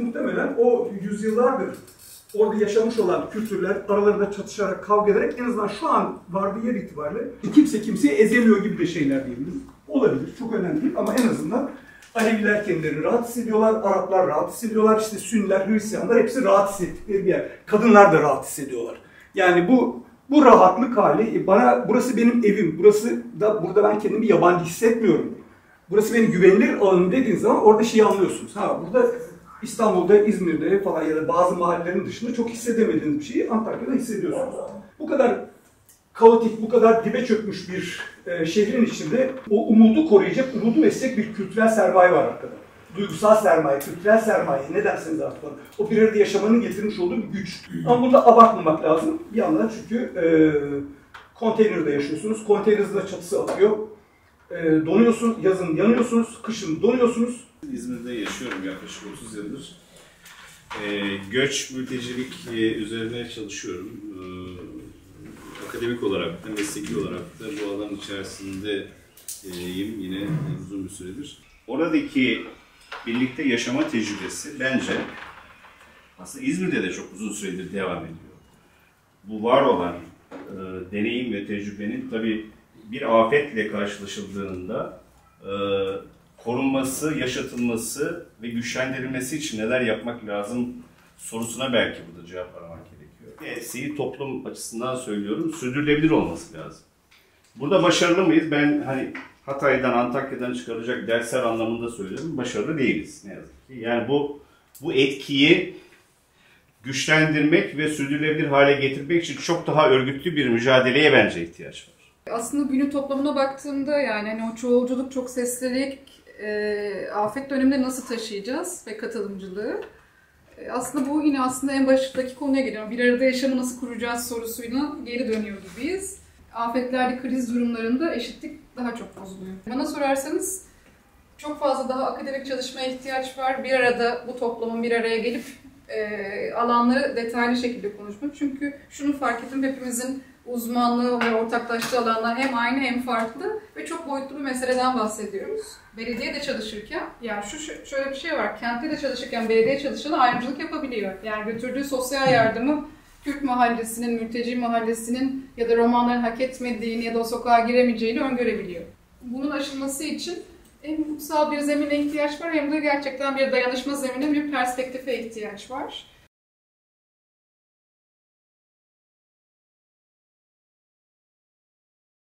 Muhtemelen o yüzyıllardır orada yaşamış olan kültürler aralarında çatışarak, kavga ederek en azından şu an vardığı yer itibariyle kimse kimseyi ezemiyor gibi de şeyler diyebiliriz. Olabilir, çok önemli değil ama en azından Aleviler kendilerini rahat hissediyorlar, Araplar rahat hissediyorlar, işte Sünniler, Hristiyanlar hepsi rahat hissettikleri bir yer. Kadınlar da rahat hissediyorlar. Yani bu bu rahatlık hali bana burası benim evim, burası da burada ben kendimi yabancı hissetmiyorum. Burası benim güvenilir alanım dediğiniz zaman orada şeyi anlıyorsunuz. Ha burada İstanbul'da, İzmir'de falan ya da bazı mahallelerin dışında çok hissedemediğiniz bir şeyi Antakya'da hissediyorsunuz. Bu kadar kaotik, bu kadar dibe çökmüş bir e, şehrin içinde o umudu koruyacak, umudu besleyecek bir kültürel sermaye var arkada. Duygusal sermaye, kültürel sermaye ne derseniz artık onu. O bir arada yaşamanın getirmiş olduğu bir güç. Ama burada abartmamak lazım. Bir yandan çünkü e, konteynerde yaşıyorsunuz. Konteynerinizin de çatısı atıyor. E, donuyorsun, yazın yanıyorsunuz, kışın donuyorsunuz. Yaşıyorum yaklaşık 30 yıldır. E, göç, mültecilik e, üzerine çalışıyorum. E, akademik olarak da, mesleki olarak da bu alan içerisindeyim yine uzun bir süredir. Oradaki birlikte yaşama tecrübesi bence aslında İzmir'de de çok uzun süredir devam ediyor. Bu var olan e, deneyim ve tecrübenin tabii bir afetle karşılaşıldığında e, korunması, yaşatılması ve güçlendirilmesi için neler yapmak lazım sorusuna belki burada cevap aramak gerekiyor. E, sivil toplum açısından söylüyorum, sürdürülebilir olması lazım. Burada başarılı mıyız? Ben hani Hatay'dan, Antakya'dan çıkaracak dersler anlamında söylüyorum. Başarılı değiliz ne yazık ki. Yani bu bu etkiyi güçlendirmek ve sürdürülebilir hale getirmek için çok daha örgütlü bir mücadeleye bence ihtiyaç var. Aslında günün toplamına baktığımda yani hani o çoğulculuk, çok seslilik, e, afet döneminde nasıl taşıyacağız ve katılımcılığı. E, aslında bu yine aslında en baştaki konuya geliyor. Bir arada yaşamı nasıl kuracağız sorusuyla geri dönüyor gibiyiz. Afetlerde, kriz durumlarında eşitlik daha çok bozuluyor. Bana sorarsanız çok fazla daha akademik çalışmaya ihtiyaç var. Bir arada bu toplumun bir araya gelip e, alanları detaylı şekilde konuşmak. Çünkü şunu fark ettim hepimizin uzmanlığı ve ortaklaştığı alanlar hem aynı hem farklı ve çok boyutlu bir meseleden bahsediyoruz. Belediyede çalışırken, yani şu şöyle bir şey var, kentte de çalışırken belediye çalışanı ayrımcılık yapabiliyor. Yani götürdüğü sosyal yardımı Kürt mahallesinin, mülteci mahallesinin ya da romanların hak etmediğini ya da o sokağa giremeyeceğini öngörebiliyor. Bunun aşılması için hem hukuksal bir zemine ihtiyaç var hem de gerçekten bir dayanışma zemine, bir perspektife ihtiyaç var.